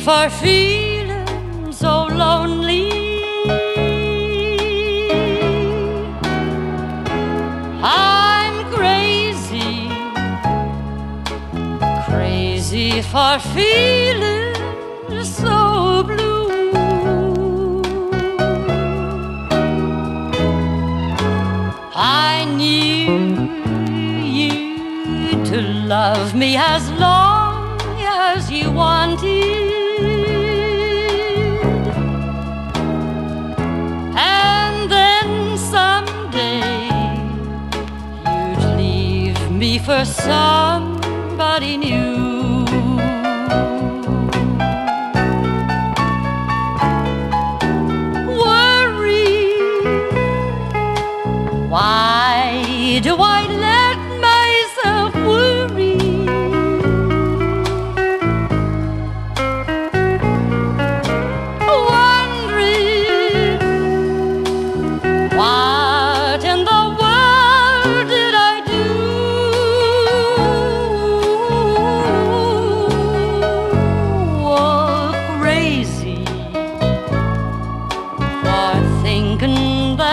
For feeling so lonely. I'm crazy, crazy for feeling so blue. I knew you to love me as long as you wanted. Somebody new.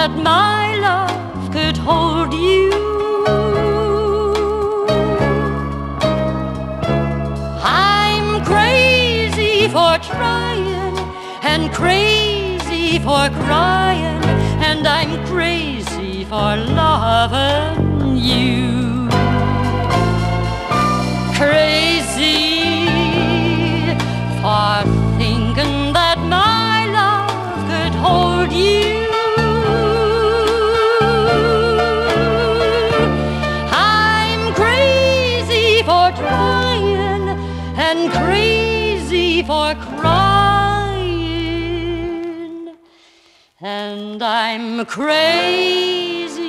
That my love could hold you. I'm crazy for trying and crazy for crying, and I'm crazy for loving crazy for crying. And I'm crazy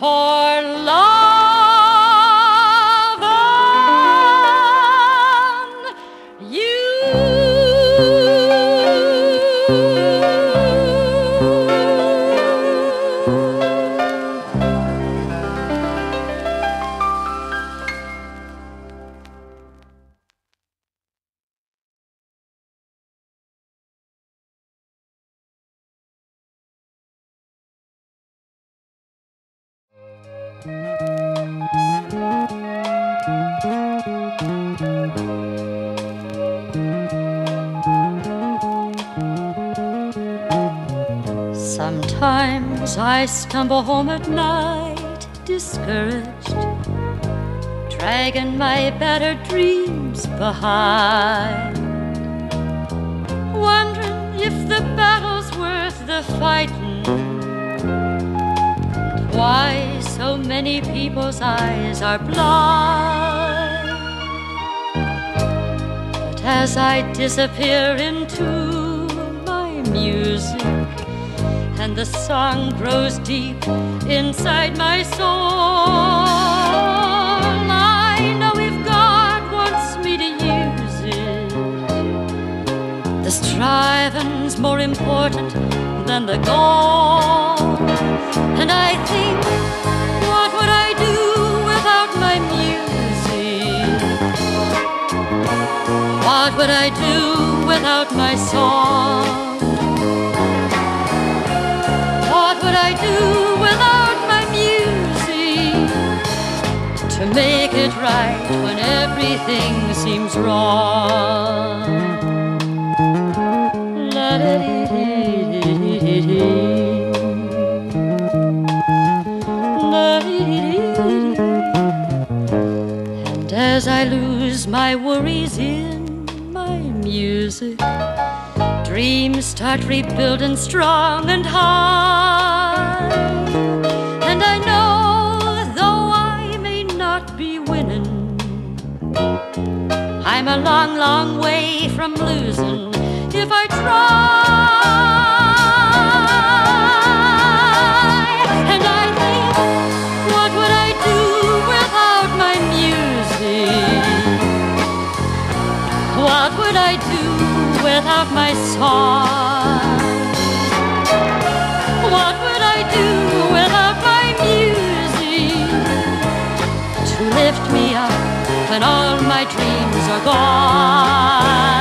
for loving Sometimes I stumble home at night, discouraged, dragging my battered dreams behind. Wondering if the battle's worth the fighting, why so many people's eyes are blind. But as I disappear into my music, and the song grows deep inside my soul. I know if God wants me to use it, the striving's more important than the goal. And I think, what would I do without my music? What would I do without my song? Do without my music to make it right when everything seems wrong? And as I lose my worries in my music, dreams start rebuilding strong and high. And I know, though I may not be winning, I'm a long, long way from losing if I try. And I think, what would I do without my music? What would I do without my song? all my dreams are gone.